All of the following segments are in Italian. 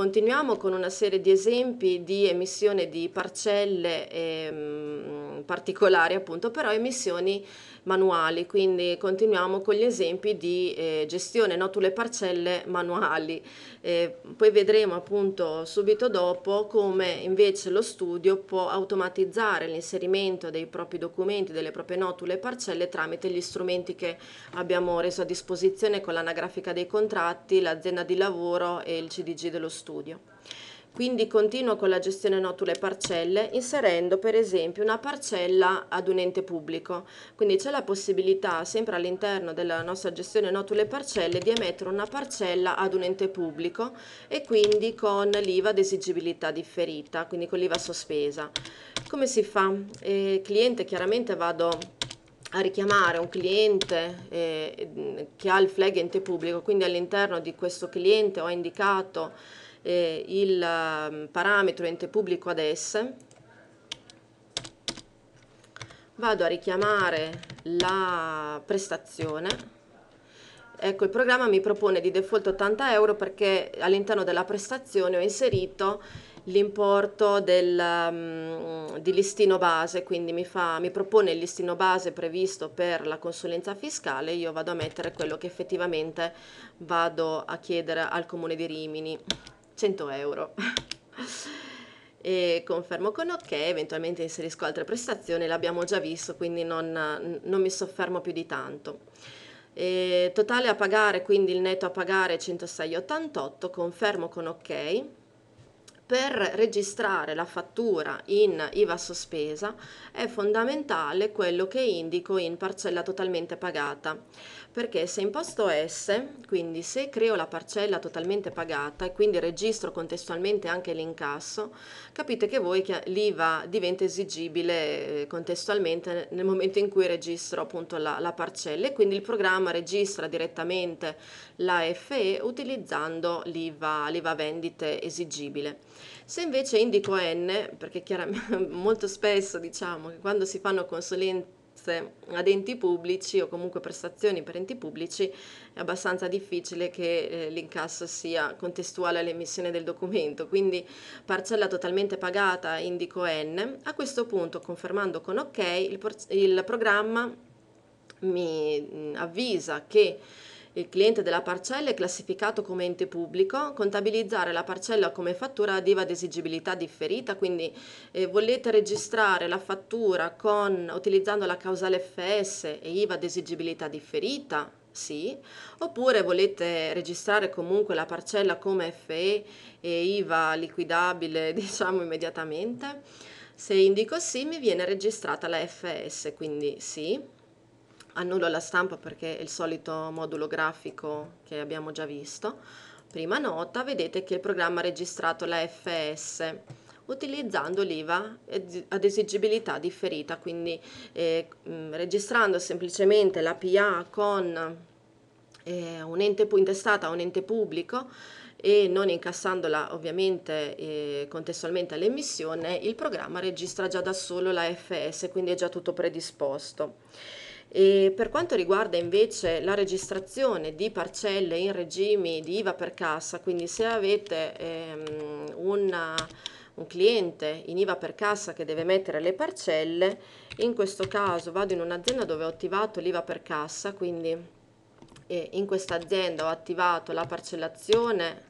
Continuiamo con una serie di esempi di emissione di parcelle ehm, particolari, appunto, però emissioni manuali, quindi continuiamo con gli esempi di eh, gestione notule parcelle manuali. Eh, poi vedremo appunto subito dopo come invece lo studio può automatizzare l'inserimento dei propri documenti, delle proprie notule parcelle tramite gli strumenti che abbiamo reso a disposizione con l'anagrafica dei contratti, l'azienda di lavoro e il CDG dello studio. Quindi continuo con la gestione notule parcelle inserendo per esempio una parcella ad un ente pubblico. Quindi c'è la possibilità sempre all'interno della nostra gestione notule parcelle di emettere una parcella ad un ente pubblico e quindi con l'IVA d'esigibilità differita, quindi con l'IVA sospesa. Come si fa? Eh, cliente chiaramente vado a richiamare un cliente eh, che ha il flag ente pubblico, quindi all'interno di questo cliente ho indicato eh, il um, parametro ente pubblico ad esse, vado a richiamare la prestazione, ecco il programma mi propone di default 80 euro perché all'interno della prestazione ho inserito l'importo um, di listino base, quindi mi, fa, mi propone il listino base previsto per la consulenza fiscale, io vado a mettere quello che effettivamente vado a chiedere al comune di Rimini. 100 euro. e confermo con ok, eventualmente inserisco altre prestazioni, l'abbiamo già visto, quindi non, non mi soffermo più di tanto. E totale a pagare, quindi il netto a pagare 106,88, confermo con ok. Per registrare la fattura in IVA sospesa è fondamentale quello che indico in parcella totalmente pagata perché se imposto S, quindi se creo la parcella totalmente pagata e quindi registro contestualmente anche l'incasso, capite che voi che l'IVA diventa esigibile eh, contestualmente nel momento in cui registro appunto la, la parcella e quindi il programma registra direttamente la FE utilizzando l'IVA, l'IVA vendite esigibile. Se invece indico N, perché chiaramente molto spesso diciamo che quando si fanno consulenze ad enti pubblici o comunque prestazioni per enti pubblici è abbastanza difficile che eh, l'incasso sia contestuale all'emissione del documento, quindi parcella totalmente pagata indico N, a questo punto confermando con ok il, il programma mi mm, avvisa che il cliente della parcella è classificato come ente pubblico, contabilizzare la parcella come fattura ad IVA d'esigibilità differita, quindi eh, volete registrare la fattura con, utilizzando la causale FS e IVA d'esigibilità differita, sì, oppure volete registrare comunque la parcella come FE e IVA liquidabile diciamo immediatamente. Se indico sì mi viene registrata la FS, quindi sì annullo la stampa perché è il solito modulo grafico che abbiamo già visto. Prima nota, vedete che il programma ha registrato la FS utilizzando l'IVA ad esigibilità differita, quindi eh, registrando semplicemente la PA con eh, un ente intestata a un ente pubblico e non incassandola ovviamente eh, contestualmente all'emissione, il programma registra già da solo la FS, quindi è già tutto predisposto. E per quanto riguarda invece la registrazione di parcelle in regimi di IVA per cassa, quindi se avete ehm, una, un cliente in IVA per cassa che deve mettere le parcelle, in questo caso vado in un'azienda dove ho attivato l'IVA per cassa, quindi eh, in questa azienda ho attivato la parcellazione.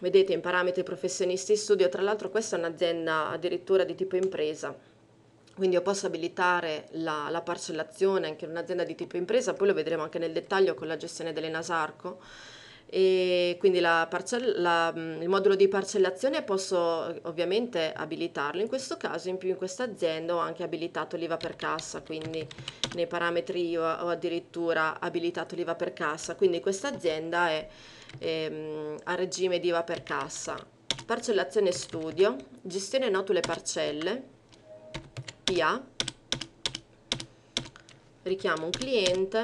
Vedete in parametri professionisti studio tra l'altro questa è un'azienda addirittura di tipo impresa quindi io posso abilitare la, la, parcellazione anche in un'azienda di tipo impresa, poi lo vedremo anche nel dettaglio con la gestione dell'Enasarco. E quindi la parcella, la, il modulo di parcellazione posso ovviamente abilitarlo, in questo caso in più in questa azienda ho anche abilitato l'IVA per cassa, quindi nei parametri io ho addirittura abilitato l'IVA per cassa, quindi questa azienda è ehm, a regime di IVA per cassa. Parcellazione studio, gestione notule parcelle, PA, richiamo un cliente,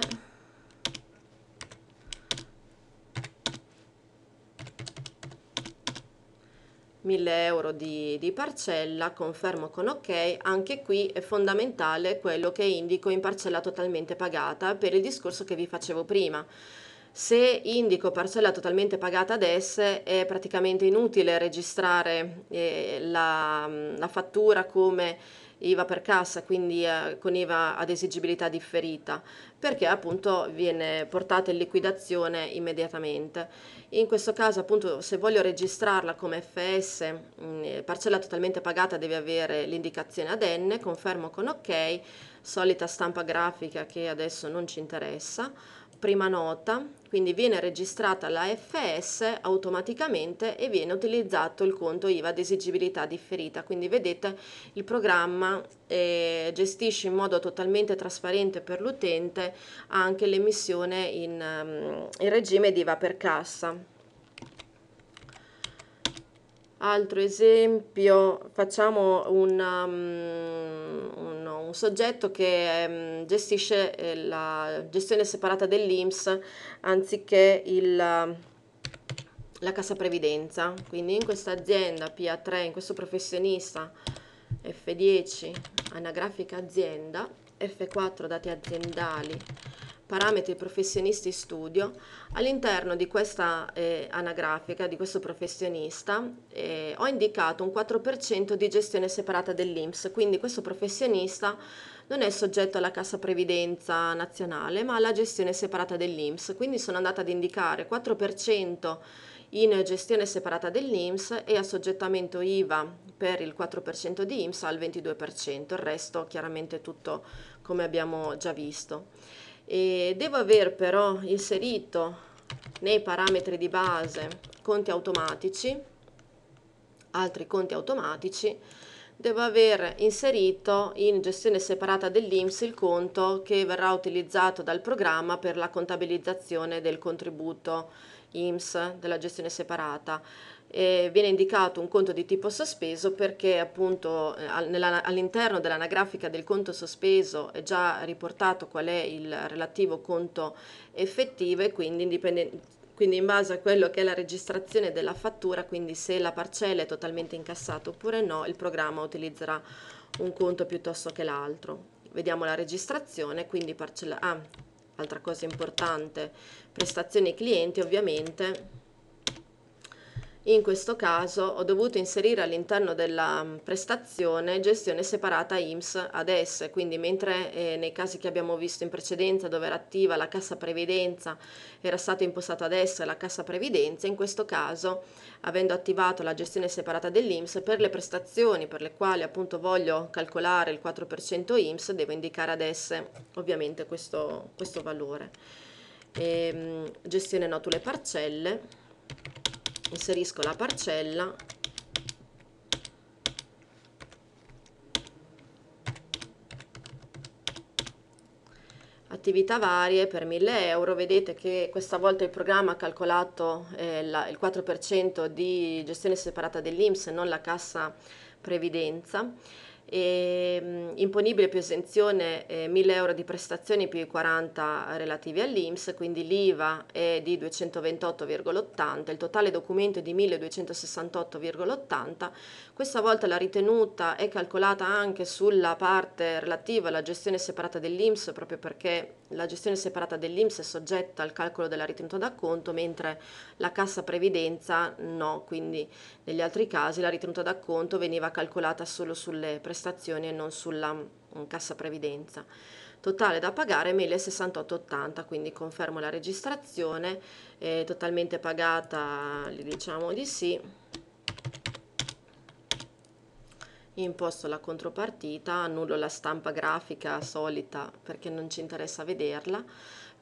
mille euro di, di, parcella, confermo con ok, anche qui è fondamentale quello che indico in parcella totalmente pagata per il discorso che vi facevo prima. Se indico parcella totalmente pagata ad esse è praticamente inutile registrare eh, la, la fattura come IVA per cassa, quindi eh, con IVA ad esigibilità differita, perché appunto viene portata in liquidazione immediatamente. In questo caso appunto se voglio registrarla come FS, mh, mm, parcella totalmente pagata deve avere l'indicazione ad N, confermo con OK, solita stampa grafica che adesso non ci interessa, prima nota, quindi viene registrata la FS automaticamente e viene utilizzato il conto IVA ad esigibilità differita. Quindi vedete il programma eh, gestisce in modo totalmente trasparente per l'utente anche l'emissione in, um, in regime di IVA per cassa. Altro esempio, facciamo un, um, un, un soggetto che um, gestisce eh, la gestione separata dell'IMSS anziché il, la cassa previdenza. Quindi in questa azienda PA3, in questo professionista F10, anagrafica azienda, F4 dati aziendali, parametri professionisti studio, all'interno di questa eh, anagrafica, di questo professionista, eh, ho indicato un 4% di gestione separata dell'INPS, quindi questo professionista non è soggetto alla cassa previdenza nazionale, ma alla gestione separata dell'INPS, quindi sono andata ad indicare 4% in gestione separata dell'INPS e assoggettamento IVA per il 4% di INPS al 22%, il resto chiaramente tutto come abbiamo già visto e devo aver però inserito nei parametri di base conti automatici altri conti automatici devo aver inserito in gestione separata dell'IMS il conto che verrà utilizzato dal programma per la contabilizzazione del contributo IMS della gestione separata eh, viene indicato un conto di tipo sospeso perché appunto eh, all'interno dell'anagrafica del conto sospeso è già riportato qual è il relativo conto effettivo e quindi quindi in base a quello che è la registrazione della fattura, quindi se la parcella è totalmente incassata oppure no, il programma utilizzerà un conto piuttosto che l'altro. Vediamo la registrazione, quindi parcella... Ah, altra cosa importante, prestazioni clienti ovviamente in questo caso ho dovuto inserire all'interno della mm, prestazione gestione separata IMSS S, quindi mentre eh, nei casi che abbiamo visto in precedenza dove era attiva la cassa previdenza era stata impostata ad S la cassa previdenza, in questo caso avendo attivato la gestione separata dell'IMSS per le prestazioni per le quali appunto voglio calcolare il 4% IMSS devo indicare ad S ovviamente questo, questo valore. E, ehm, gestione notule parcelle inserisco la parcella. Attività varie per 1000 euro. Vedete che questa volta il programma ha calcolato eh, la, il 4% di gestione separata dell'Inps non la cassa previdenza e, mh, imponibile più esenzione eh, 1000 euro di prestazioni più i 40 relativi all'Inps, quindi l'IVA è di 228,80, il totale documento è di 1268,80, questa volta la ritenuta è calcolata anche sulla parte relativa alla gestione separata dell'Inps proprio perché la gestione separata dell'Inps è soggetta al calcolo della ritenuta d'acconto mentre la cassa previdenza no, quindi negli altri casi la ritenuta d'acconto veniva calcolata solo sulle prestazioni e non sulla mm, cassa previdenza. Totale da pagare 1068,80, quindi confermo la registrazione, è totalmente pagata, diciamo di sì imposto la contropartita, annullo la stampa grafica solita perché non ci interessa vederla.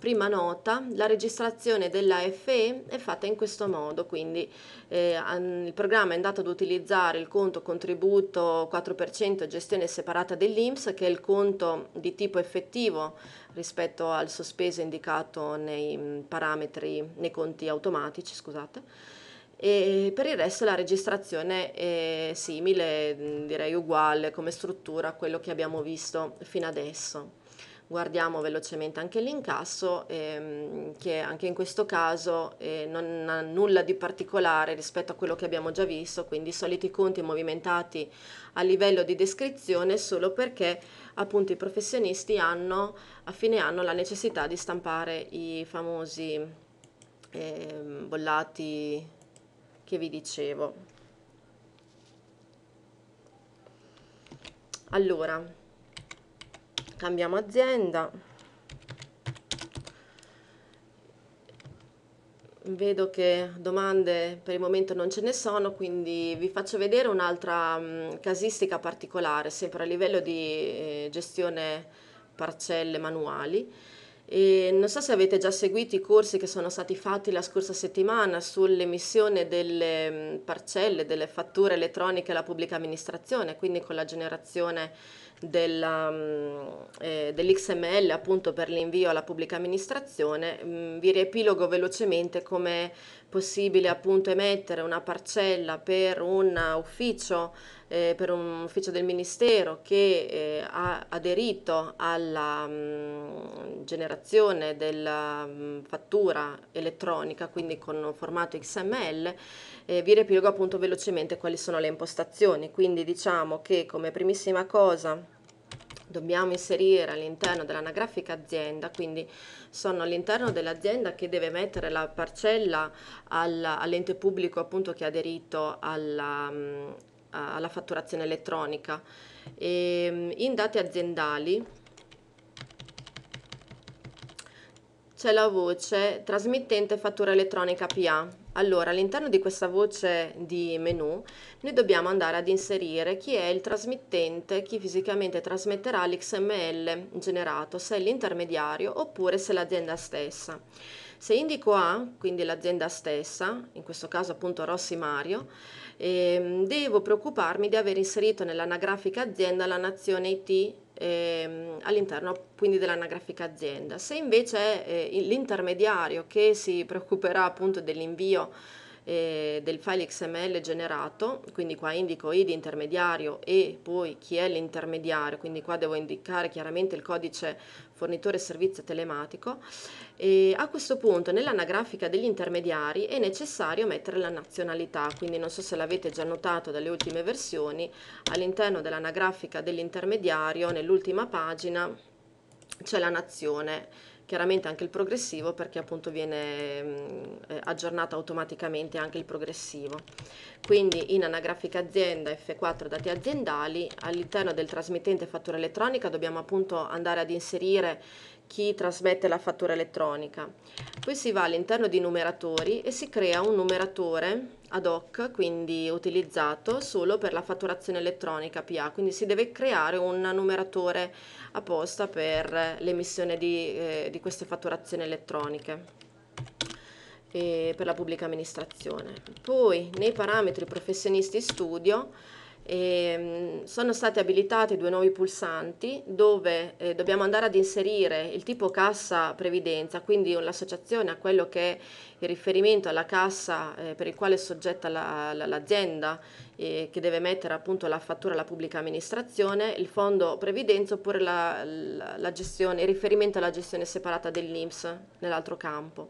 Prima nota, la registrazione della FE è fatta in questo modo, quindi eh, il programma è andato ad utilizzare il conto contributo 4% gestione separata dell'INPS, che è il conto di tipo effettivo rispetto al sospeso indicato nei parametri, nei conti automatici, scusate e per il resto la registrazione è simile, direi uguale come struttura a quello che abbiamo visto fino adesso. Guardiamo velocemente anche l'incasso, ehm, che anche in questo caso eh, non ha nulla di particolare rispetto a quello che abbiamo già visto, quindi i soliti conti movimentati a livello di descrizione solo perché appunto i professionisti hanno a fine anno la necessità di stampare i famosi eh, bollati che vi dicevo. Allora, cambiamo azienda. Vedo che domande per il momento non ce ne sono, quindi vi faccio vedere un'altra mm, casistica particolare, sempre a livello di eh, gestione parcelle manuali. E non so se avete già seguito i corsi che sono stati fatti la scorsa settimana sull'emissione delle mm, parcelle, delle fatture elettroniche alla pubblica amministrazione, quindi con la generazione della, mm, eh, dell'XML appunto per l'invio alla pubblica amministrazione, mm, vi riepilogo velocemente come è possibile appunto emettere una parcella per un ufficio, eh, per un ufficio del Ministero che eh, ha aderito alla mh, mm, generazione della mh, fattura elettronica, quindi con formato XML, eh, vi riepilogo appunto velocemente quali sono le impostazioni. Quindi diciamo che come primissima cosa dobbiamo inserire all'interno dell'anagrafica azienda, quindi sono all'interno dell'azienda che deve mettere la parcella al, all'ente pubblico appunto che ha aderito alla, mm, alla fatturazione elettronica. E, mm, in dati aziendali c'è la voce trasmittente fattura elettronica PA allora, all'interno di questa voce di menu noi dobbiamo andare ad inserire chi è il trasmittente, chi fisicamente trasmetterà l'XML generato, se è l'intermediario oppure se è l'azienda stessa. Se indico A, quindi l'azienda stessa, in questo caso appunto Rossi Mario, eh, devo preoccuparmi di aver inserito nell'anagrafica azienda la nazione IT ehm, all'interno quindi dell'anagrafica azienda. Se invece è eh, l'intermediario che si preoccuperà appunto dell'invio eh, del file XML generato, quindi qua indico id intermediario e poi chi è l'intermediario, quindi qua devo indicare chiaramente il codice fornitore servizio telematico. E a questo punto nell'anagrafica degli intermediari è necessario mettere la nazionalità, quindi non so se l'avete già notato dalle ultime versioni, all'interno dell'anagrafica dell'intermediario nell'ultima pagina c'è la nazione chiaramente anche il progressivo perché appunto viene mh, eh, aggiornato automaticamente anche il progressivo. Quindi in anagrafica azienda F4 dati aziendali all'interno del trasmittente fattura elettronica dobbiamo appunto andare ad inserire chi trasmette la fattura elettronica. Poi si va all'interno di numeratori e si crea un numeratore ad hoc, quindi utilizzato solo per la fatturazione elettronica PA, quindi si deve creare un numeratore apposta per l'emissione di, eh, di queste fatturazioni elettroniche per la pubblica amministrazione. Poi nei parametri professionisti studio e sono stati abilitati due nuovi pulsanti dove eh, dobbiamo andare ad inserire il tipo cassa previdenza, quindi l'associazione a quello che è il riferimento alla cassa eh, per il quale è soggetta la, la, l'azienda eh, che deve mettere appunto la fattura alla pubblica amministrazione, il fondo previdenza oppure la, la gestione, il riferimento alla gestione separata dell'INPS nell'altro campo.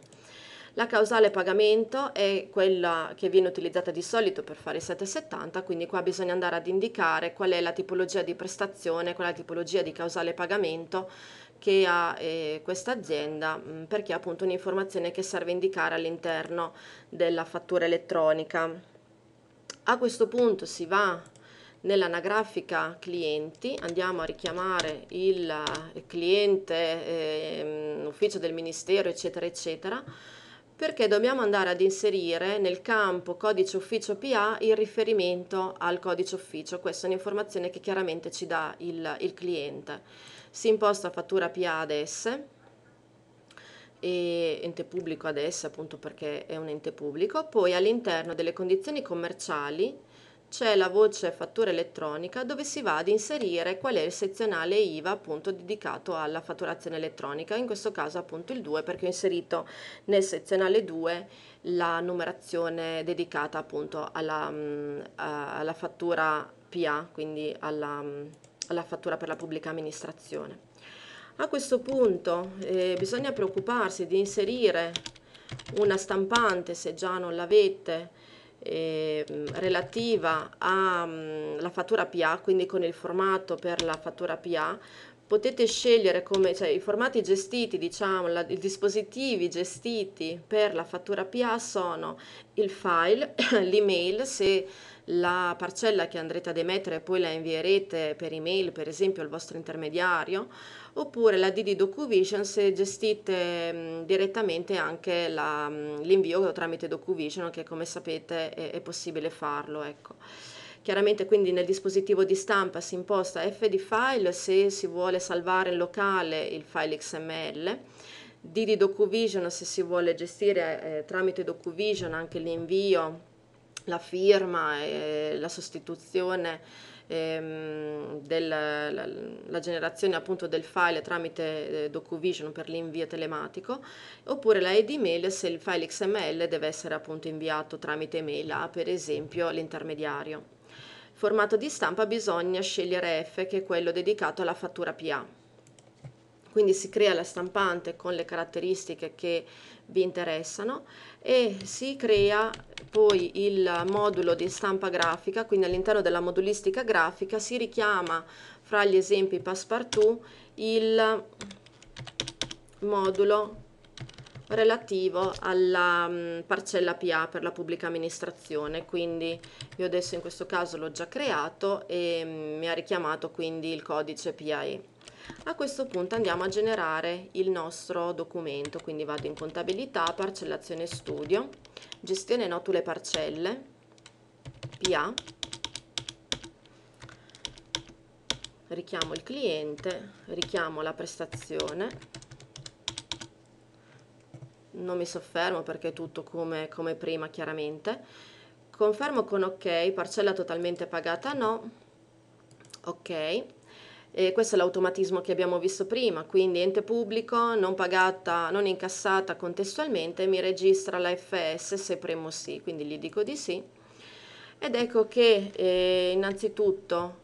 La causale pagamento è quella che viene utilizzata di solito per fare i 770, quindi qua bisogna andare ad indicare qual è la tipologia di prestazione, qual è la tipologia di causale pagamento che ha eh, questa azienda mm, perché è appunto un'informazione che serve indicare all'interno della fattura elettronica. A questo punto si va nell'anagrafica clienti, andiamo a richiamare il cliente, eh, ufficio del ministero, eccetera, eccetera, perché dobbiamo andare ad inserire nel campo codice ufficio PA il riferimento al codice ufficio. Questa è un'informazione che chiaramente ci dà il, il cliente. Si imposta fattura PA ad S, e ente pubblico ad S appunto perché è un ente pubblico, poi all'interno delle condizioni commerciali c'è la voce fattura elettronica dove si va ad inserire qual è il sezionale IVA appunto dedicato alla fatturazione elettronica, in questo caso appunto il 2 perché ho inserito nel sezionale 2 la numerazione dedicata appunto alla, mm, alla fattura PA, quindi alla, mm, alla fattura per la pubblica amministrazione. A questo punto eh, bisogna preoccuparsi di inserire una stampante se già non l'avete eh, relativa alla mm, fattura PA, quindi con il formato per la fattura PA, potete scegliere come, cioè i formati gestiti, diciamo, la, i dispositivi gestiti per la fattura PA sono il file, l'email, se la parcella che andrete ad emettere poi la invierete per email, per esempio al vostro intermediario, oppure la DD DocuVision se gestite mh, direttamente anche l'invio tramite DocuVision, che come sapete è, è possibile farlo. Ecco. Chiaramente quindi nel dispositivo di stampa si imposta FD file se si vuole salvare in locale il file XML, DD DocuVision se si vuole gestire eh, tramite DocuVision anche l'invio, la firma e la sostituzione ehm, della la, generazione appunto del file tramite eh, DocuVision per l'invio telematico oppure la ID mail se il file XML deve essere appunto inviato tramite mail a per esempio l'intermediario. Formato di stampa bisogna scegliere F che è quello dedicato alla fattura PA. Quindi si crea la stampante con le caratteristiche che vi interessano e si crea poi il modulo di stampa grafica, quindi all'interno della modulistica grafica si richiama fra gli esempi passepartout il modulo relativo alla um, parcella PA per la pubblica amministrazione, quindi io adesso in questo caso l'ho già creato e um, mi ha richiamato quindi il codice PAE. A questo punto andiamo a generare il nostro documento, quindi vado in contabilità, parcellazione studio, gestione notule parcelle, PA, richiamo il cliente, richiamo la prestazione, non mi soffermo perché è tutto come, come prima chiaramente. Confermo con ok, parcella totalmente pagata no, ok. E questo è l'automatismo che abbiamo visto prima, quindi ente pubblico non pagata, non incassata contestualmente, mi registra la FS se premo sì, quindi gli dico di sì. Ed ecco che eh, innanzitutto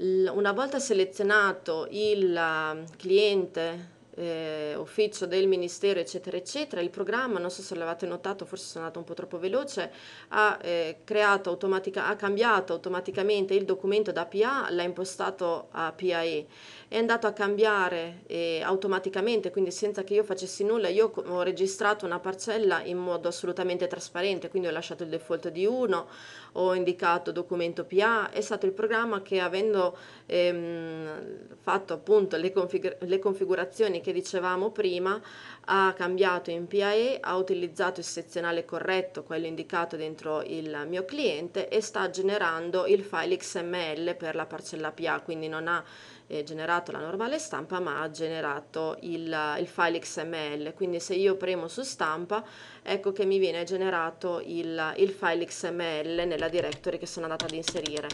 una volta selezionato il cliente eh, ufficio del ministero, eccetera, eccetera. Il programma, non so se l'avete notato, forse sono andato un po' troppo veloce, ha, eh, automatica, ha cambiato automaticamente il documento da PA, l'ha impostato a PAE è andato a cambiare eh, automaticamente, quindi senza che io facessi nulla, io ho registrato una parcella in modo assolutamente trasparente, quindi ho lasciato il default di 1, ho indicato documento PA, è stato il programma che avendo ehm, fatto appunto le, config le configurazioni che dicevamo prima, ha cambiato in PAE, ha utilizzato il sezionale corretto, quello indicato dentro il mio cliente e sta generando il file XML per la parcella PA, quindi non ha eh, generato la normale stampa ma ha generato il, il, file XML quindi se io premo su stampa ecco che mi viene generato il, il file XML nella directory che sono andata ad inserire.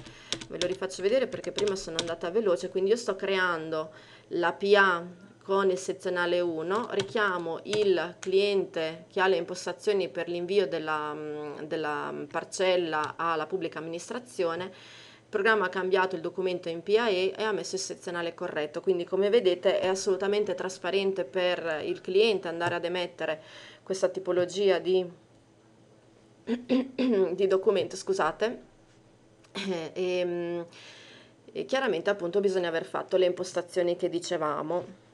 Ve lo rifaccio vedere perché prima sono andata veloce quindi io sto creando la PA con il sezionale 1 richiamo il cliente che ha le impostazioni per l'invio della, della parcella alla pubblica amministrazione programma ha cambiato il documento in PAE e ha messo il sezionale corretto, quindi come vedete è assolutamente trasparente per il cliente andare ad emettere questa tipologia di, di documento, scusate, e, e chiaramente appunto bisogna aver fatto le impostazioni che dicevamo.